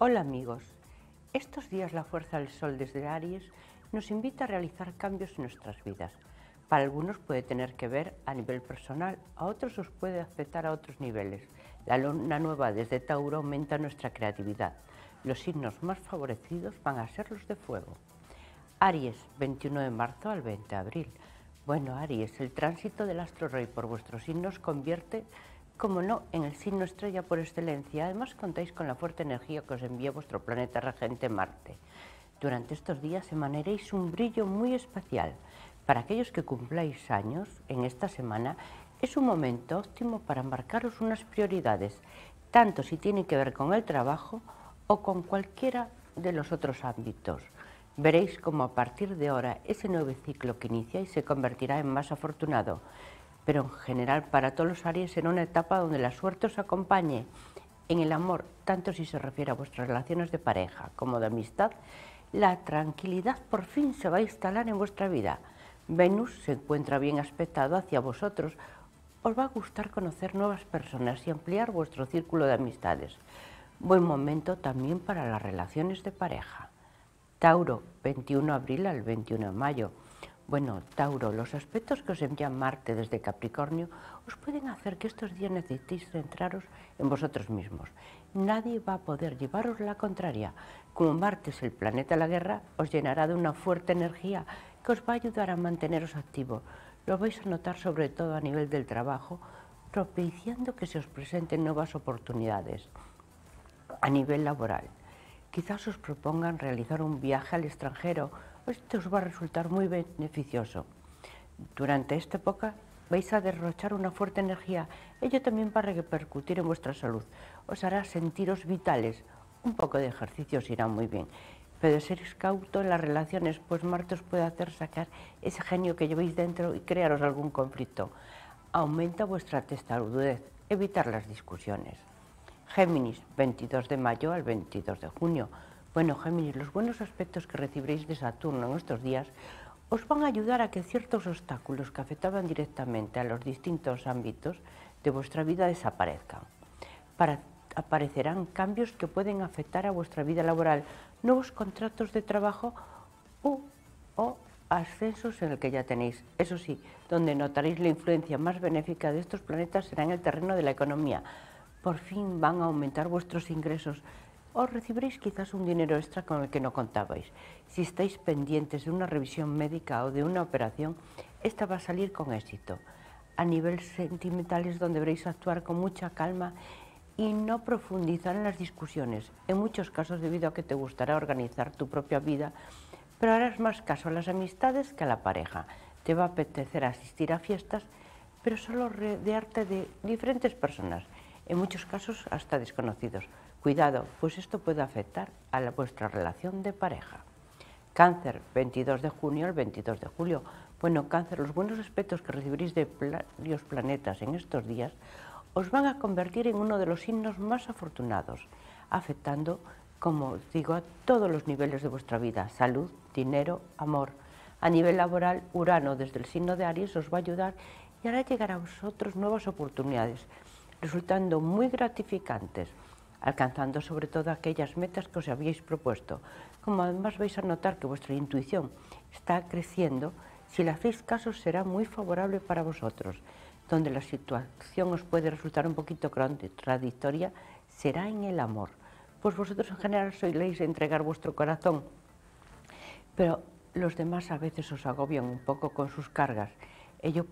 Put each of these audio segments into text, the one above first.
Hola amigos, estos días la fuerza del Sol desde Aries nos invita a realizar cambios en nuestras vidas. Para algunos puede tener que ver a nivel personal, a otros os puede afectar a otros niveles. La luna nueva desde Tauro aumenta nuestra creatividad. Los signos más favorecidos van a ser los de fuego. Aries, 21 de marzo al 20 de abril. Bueno, Aries, el tránsito del astro rey por vuestros signos convierte como no, en el signo estrella por excelencia. Además contáis con la fuerte energía que os envía vuestro planeta regente Marte. Durante estos días emanaréis un brillo muy especial. Para aquellos que cumpláis años en esta semana, es un momento óptimo para marcaros unas prioridades, tanto si tiene que ver con el trabajo o con cualquiera de los otros ámbitos. Veréis cómo a partir de ahora ese nuevo ciclo que inicia y se convertirá en más afortunado pero en general para todos los Aries en una etapa donde la suerte os acompañe en el amor, tanto si se refiere a vuestras relaciones de pareja como de amistad, la tranquilidad por fin se va a instalar en vuestra vida. Venus se encuentra bien aspectado hacia vosotros, os va a gustar conocer nuevas personas y ampliar vuestro círculo de amistades. Buen momento también para las relaciones de pareja. Tauro, 21 de abril al 21 de mayo. Bueno, Tauro, los aspectos que os envía Marte desde Capricornio os pueden hacer que estos días necesitéis centraros en vosotros mismos. Nadie va a poder llevaros la contraria. Como Marte es el planeta de la guerra, os llenará de una fuerte energía que os va a ayudar a manteneros activos. Lo vais a notar sobre todo a nivel del trabajo, propiciando que se os presenten nuevas oportunidades. A nivel laboral, quizás os propongan realizar un viaje al extranjero esto os va a resultar muy beneficioso. Durante esta época vais a derrochar una fuerte energía. Ello también va a repercutir en vuestra salud. Os hará sentiros vitales. Un poco de ejercicio os irá muy bien. Pero ser cauto en las relaciones, pues Marte os puede hacer sacar ese genio que llevéis dentro y crearos algún conflicto. Aumenta vuestra testarudez, evitar las discusiones. Géminis, 22 de mayo al 22 de junio. Bueno, Géminis, los buenos aspectos que recibiréis de Saturno en estos días os van a ayudar a que ciertos obstáculos que afectaban directamente a los distintos ámbitos de vuestra vida desaparezcan. Para, aparecerán cambios que pueden afectar a vuestra vida laboral, nuevos contratos de trabajo o, o ascensos en el que ya tenéis. Eso sí, donde notaréis la influencia más benéfica de estos planetas será en el terreno de la economía. Por fin van a aumentar vuestros ingresos os recibiréis quizás un dinero extra con el que no contabais. Si estáis pendientes de una revisión médica o de una operación, esta va a salir con éxito. A nivel sentimental es donde deberéis actuar con mucha calma y no profundizar en las discusiones, en muchos casos debido a que te gustará organizar tu propia vida, pero harás más caso a las amistades que a la pareja. Te va a apetecer asistir a fiestas, pero solo rodearte de diferentes personas, en muchos casos hasta desconocidos. Cuidado, pues esto puede afectar a vuestra relación de pareja. Cáncer, 22 de junio al 22 de julio. Bueno, cáncer, los buenos aspectos que recibiréis de varios planetas en estos días os van a convertir en uno de los signos más afortunados, afectando, como digo, a todos los niveles de vuestra vida, salud, dinero, amor. A nivel laboral, Urano desde el signo de Aries os va a ayudar y hará llegar a vosotros nuevas oportunidades, resultando muy gratificantes alcanzando sobre todo aquellas metas que os habíais propuesto. Como además vais a notar que vuestra intuición está creciendo, si le hacéis caso será muy favorable para vosotros. Donde la situación os puede resultar un poquito contradictoria será en el amor. Pues vosotros en general sois entregar vuestro corazón, pero los demás a veces os agobian un poco con sus cargas. Ello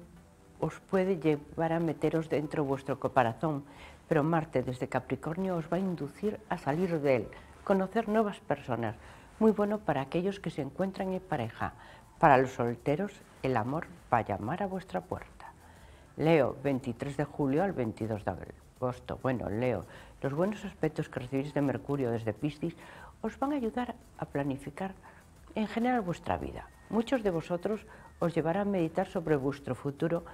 os puede llevar a meteros dentro de vuestro corazón, pero Marte desde Capricornio os va a inducir a salir de él, conocer nuevas personas, muy bueno para aquellos que se encuentran en pareja. Para los solteros, el amor va a llamar a vuestra puerta. Leo, 23 de julio al 22 de agosto. Bueno, Leo, los buenos aspectos que recibís de Mercurio desde Piscis os van a ayudar a planificar en general vuestra vida. Muchos de vosotros os llevarán a meditar sobre vuestro futuro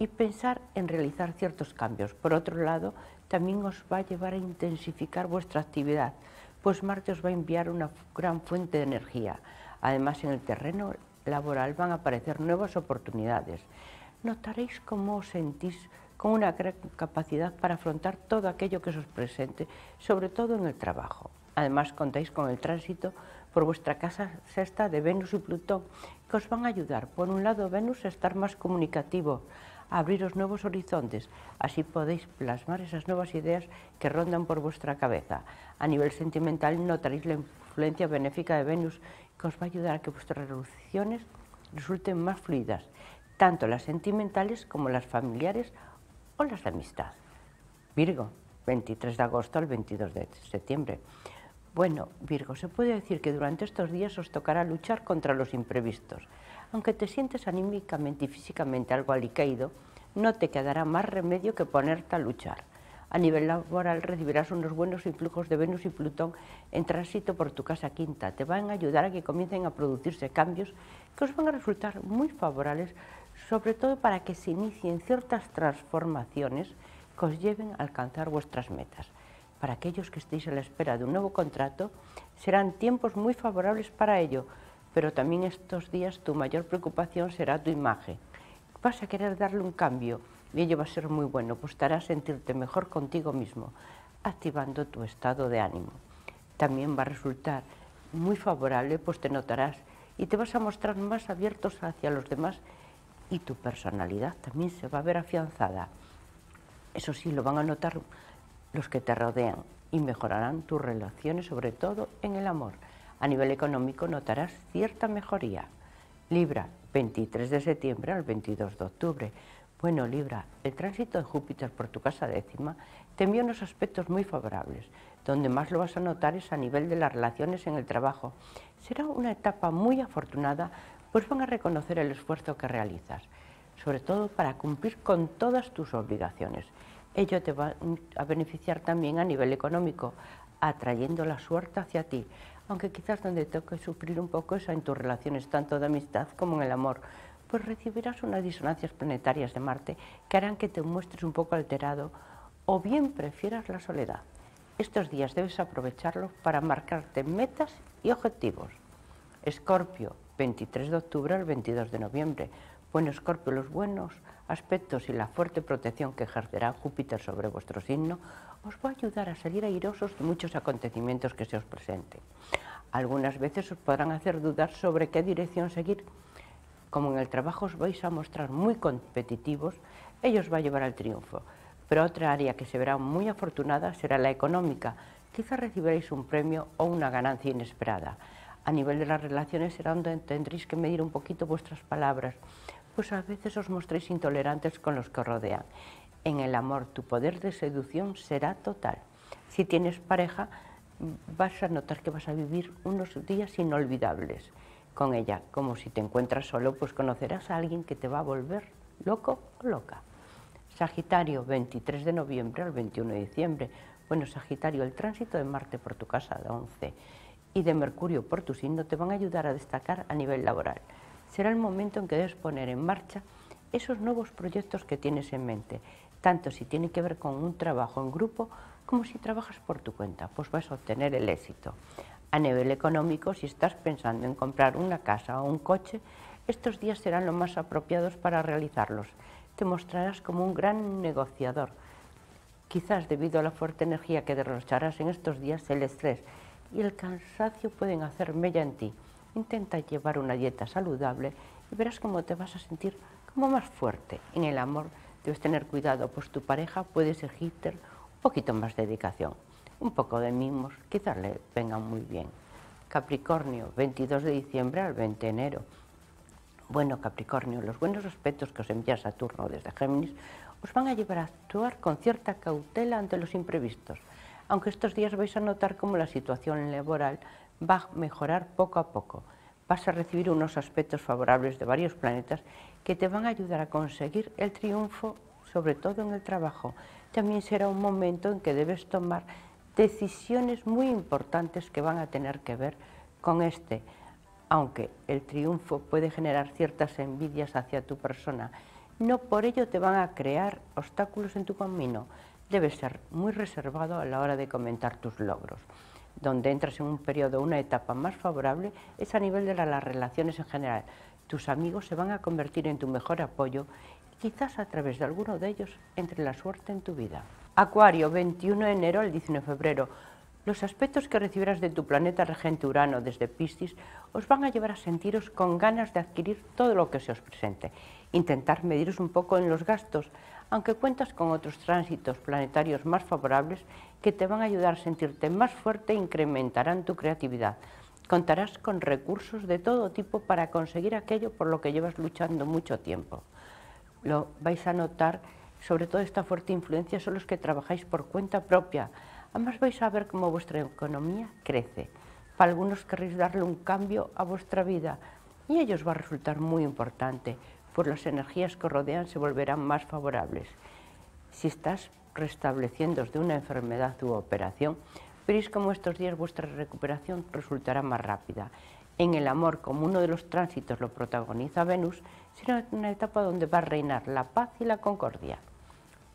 y pensar en realizar ciertos cambios. Por otro lado, también os va a llevar a intensificar vuestra actividad, pues Marte os va a enviar una gran fuente de energía. Además, en el terreno laboral van a aparecer nuevas oportunidades. Notaréis cómo os sentís con una gran capacidad para afrontar todo aquello que se os presente, sobre todo en el trabajo. Además, contáis con el tránsito por vuestra casa sexta de Venus y Plutón, que os van a ayudar, por un lado, Venus a estar más comunicativo, abriros nuevos horizontes, así podéis plasmar esas nuevas ideas que rondan por vuestra cabeza. A nivel sentimental notaréis la influencia benéfica de Venus, que os va a ayudar a que vuestras relaciones resulten más fluidas, tanto las sentimentales como las familiares o las de amistad. Virgo, 23 de agosto al 22 de septiembre. Bueno, Virgo, se puede decir que durante estos días os tocará luchar contra los imprevistos. Aunque te sientes anímicamente y físicamente algo alicaído, no te quedará más remedio que ponerte a luchar. A nivel laboral recibirás unos buenos influjos de Venus y Plutón en tránsito por tu casa quinta. Te van a ayudar a que comiencen a producirse cambios que os van a resultar muy favorables, sobre todo para que se inicien ciertas transformaciones que os lleven a alcanzar vuestras metas. Para aquellos que estéis a la espera de un nuevo contrato, serán tiempos muy favorables para ello, pero también estos días tu mayor preocupación será tu imagen. Vas a querer darle un cambio y ello va a ser muy bueno, pues te hará sentirte mejor contigo mismo, activando tu estado de ánimo. También va a resultar muy favorable, pues te notarás y te vas a mostrar más abiertos hacia los demás y tu personalidad también se va a ver afianzada. Eso sí, lo van a notar los que te rodean y mejorarán tus relaciones, sobre todo en el amor. A nivel económico notarás cierta mejoría. Libra, 23 de septiembre al 22 de octubre. Bueno, Libra, el tránsito de Júpiter por tu casa décima te envía unos aspectos muy favorables. Donde más lo vas a notar es a nivel de las relaciones en el trabajo. Será una etapa muy afortunada, pues van a reconocer el esfuerzo que realizas, sobre todo para cumplir con todas tus obligaciones. Ello te va a beneficiar también a nivel económico, atrayendo la suerte hacia ti, aunque quizás donde toque sufrir un poco es en tus relaciones tanto de amistad como en el amor, pues recibirás unas disonancias planetarias de Marte que harán que te muestres un poco alterado o bien prefieras la soledad. Estos días debes aprovecharlos para marcarte metas y objetivos. Escorpio, 23 de octubre al 22 de noviembre. Bueno, Escorpio, los buenos aspectos y la fuerte protección que ejercerá Júpiter sobre vuestro signo os va a ayudar a salir airosos de muchos acontecimientos que se os presenten. Algunas veces os podrán hacer dudar sobre qué dirección seguir. Como en el trabajo os vais a mostrar muy competitivos, ellos va a llevar al triunfo. Pero otra área que se verá muy afortunada será la económica. Quizás recibiréis un premio o una ganancia inesperada. A nivel de las relaciones será donde tendréis que medir un poquito vuestras palabras, pues a veces os mostréis intolerantes con los que os rodean. En el amor tu poder de seducción será total. Si tienes pareja, vas a notar que vas a vivir unos días inolvidables con ella. Como si te encuentras solo, pues conocerás a alguien que te va a volver loco o loca. Sagitario, 23 de noviembre al 21 de diciembre. Bueno, Sagitario, el tránsito de Marte por tu casa de 11 y de Mercurio por tu signo te van a ayudar a destacar a nivel laboral será el momento en que debes poner en marcha esos nuevos proyectos que tienes en mente, tanto si tiene que ver con un trabajo en grupo como si trabajas por tu cuenta, pues vas a obtener el éxito. A nivel económico, si estás pensando en comprar una casa o un coche, estos días serán los más apropiados para realizarlos. Te mostrarás como un gran negociador. Quizás debido a la fuerte energía que derrocharás en estos días, el estrés y el cansancio pueden hacer mella en ti. Intenta llevar una dieta saludable y verás cómo te vas a sentir como más fuerte. En el amor debes tener cuidado, pues tu pareja puede exigirte un poquito más de dedicación. Un poco de mimos quizás le vengan muy bien. Capricornio, 22 de diciembre al 20 de enero. Bueno, Capricornio, los buenos aspectos que os envía Saturno desde Géminis os van a llevar a actuar con cierta cautela ante los imprevistos, aunque estos días vais a notar cómo la situación laboral va a mejorar poco a poco. Vas a recibir unos aspectos favorables de varios planetas que te van a ayudar a conseguir el triunfo, sobre todo en el trabajo. También será un momento en que debes tomar decisiones muy importantes que van a tener que ver con este, aunque el triunfo puede generar ciertas envidias hacia tu persona, no por ello te van a crear obstáculos en tu camino. Debes ser muy reservado a la hora de comentar tus logros donde entras en un periodo, una etapa más favorable, es a nivel de las relaciones en general. Tus amigos se van a convertir en tu mejor apoyo quizás a través de alguno de ellos entre la suerte en tu vida. Acuario, 21 de enero al 19 de febrero. Los aspectos que recibirás de tu planeta regente Urano desde Piscis os van a llevar a sentiros con ganas de adquirir todo lo que se os presente. Intentar mediros un poco en los gastos, aunque cuentas con otros tránsitos planetarios más favorables que te van a ayudar a sentirte más fuerte e incrementarán tu creatividad. Contarás con recursos de todo tipo para conseguir aquello por lo que llevas luchando mucho tiempo. Lo vais a notar, sobre todo esta fuerte influencia son los que trabajáis por cuenta propia, Además vais a ver cómo vuestra economía crece. Para algunos querréis darle un cambio a vuestra vida y ello os va a resultar muy importante, pues las energías que rodean se volverán más favorables. Si estás restableciendo de una enfermedad u operación, veréis cómo estos días vuestra recuperación resultará más rápida. En el amor, como uno de los tránsitos lo protagoniza Venus, será una etapa donde va a reinar la paz y la concordia.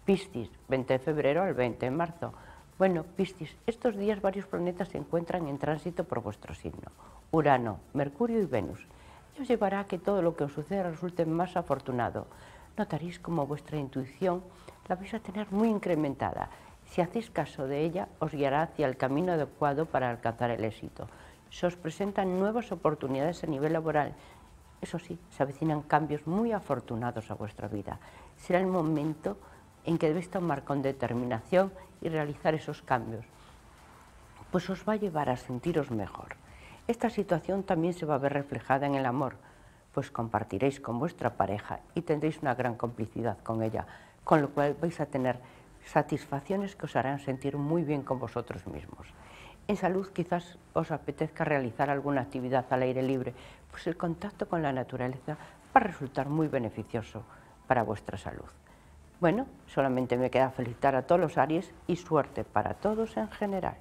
Piscis, 20 de febrero al 20 de marzo. Bueno, Piscis, estos días varios planetas se encuentran en tránsito por vuestro signo. Urano, Mercurio y Venus. Os llevará a que todo lo que os suceda resulte más afortunado. Notaréis como vuestra intuición la vais a tener muy incrementada. Si hacéis caso de ella, os guiará hacia el camino adecuado para alcanzar el éxito. Se os presentan nuevas oportunidades a nivel laboral. Eso sí, se avecinan cambios muy afortunados a vuestra vida. Será el momento en que debéis tomar con determinación y realizar esos cambios, pues os va a llevar a sentiros mejor. Esta situación también se va a ver reflejada en el amor, pues compartiréis con vuestra pareja y tendréis una gran complicidad con ella, con lo cual vais a tener satisfacciones que os harán sentir muy bien con vosotros mismos. En salud quizás os apetezca realizar alguna actividad al aire libre, pues el contacto con la naturaleza va a resultar muy beneficioso para vuestra salud. Bueno, solamente me queda felicitar a todos los Aries y suerte para todos en general.